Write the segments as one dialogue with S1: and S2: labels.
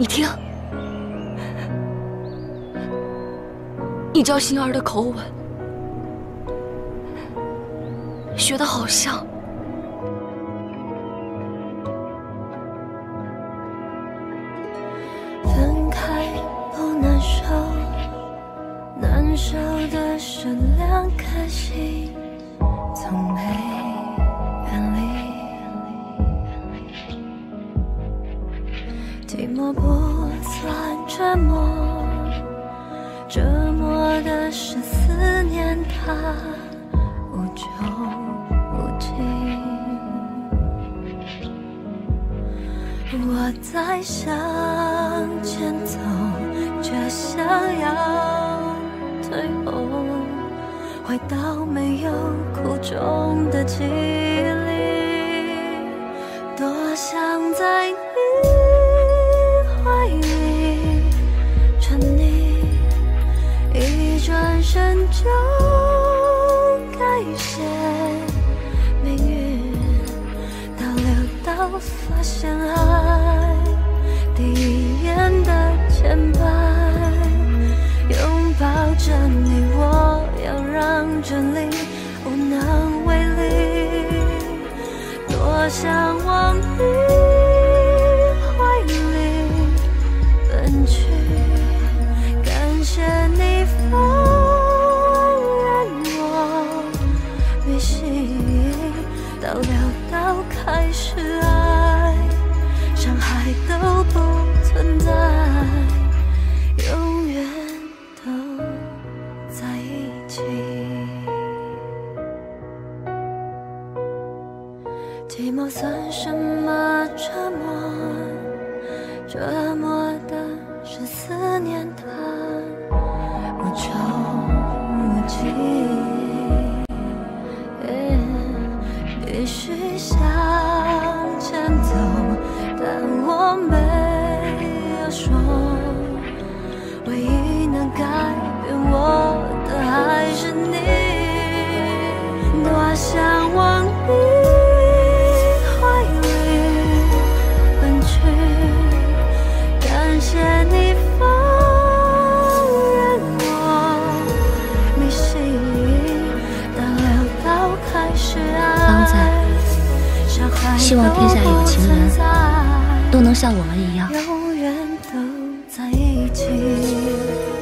S1: 你听，你教星儿的口吻，学的好像。
S2: 分开不难受，难受的是两颗心从没寂寞不算折磨，折磨的是思念它无穷无尽。我在向前走，却想要退后，回到没有苦衷的记忆里，多想在你神就改写命运。倒流到发现爱第一眼的牵绊，迷信。到聊到开始爱，伤害都不存在，永远都在一起。寂寞算什么折磨？折磨的是思许下。
S1: 希望天下有情人
S2: 都
S1: 能像我们一样。
S2: 永远都在一起。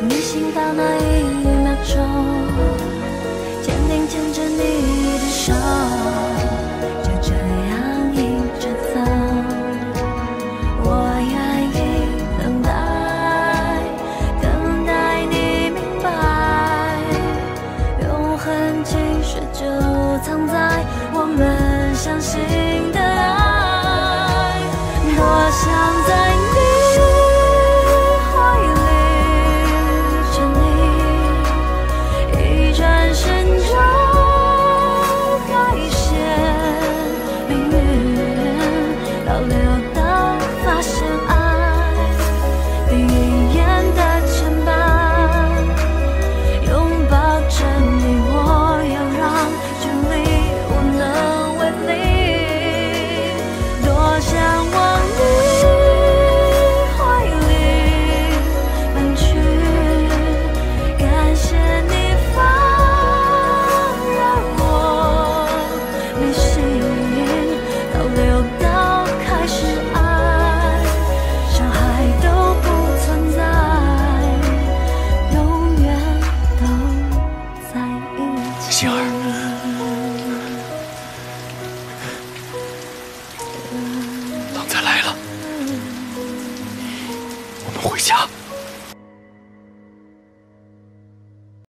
S2: 迷信到那一秒钟，坚定牵着你的手，就这样一直走。我愿意等待，等待你明白，永恒其实就
S3: 家。